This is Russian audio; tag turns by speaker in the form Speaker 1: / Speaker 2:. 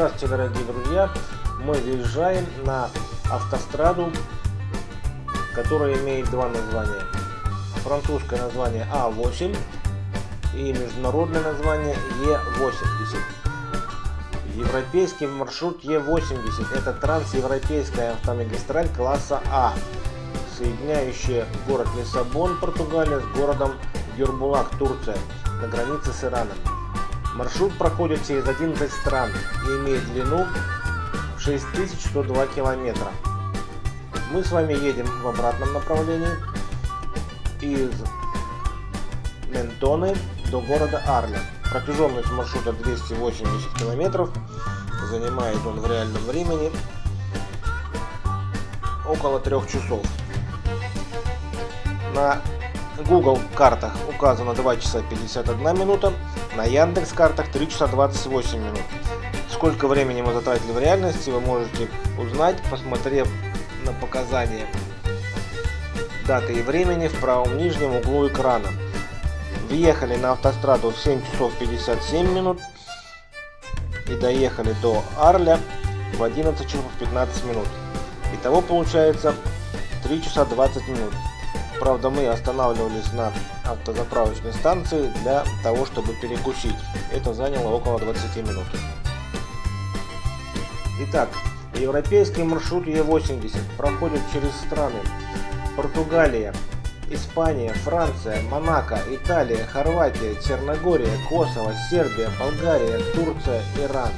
Speaker 1: Здравствуйте, дорогие друзья! Мы въезжаем на автостраду, которая имеет два названия. Французское название А8 и международное название Е80. Европейский маршрут Е80 – это трансевропейская автомагистраль класса А, соединяющая город Лиссабон, Португалия, с городом Гюрбулак, Турция, на границе с Ираном. Маршрут проходит через 11 стран и имеет длину 6102 километра. Мы с вами едем в обратном направлении из Ментоны до города Арля. Протяженность маршрута 280 километров. Занимает он в реальном времени около трех часов. На Google картах указано 2 часа 51 минута, на Яндекс картах 3 часа 28 минут. Сколько времени мы затратили в реальности, вы можете узнать, посмотрев на показания даты и времени в правом нижнем углу экрана. Въехали на автостраду в 7 часов 57 минут и доехали до Арля в 11 часов 15 минут. Итого получается 3 часа 20 минут. Правда, мы останавливались на автозаправочной станции для того, чтобы перекусить. Это заняло около 20 минут. Итак, европейский маршрут Е80 проходит через страны Португалия, Испания, Франция, Монако, Италия, Хорватия, Черногория, Косово, Сербия, Болгария, Турция, Иран.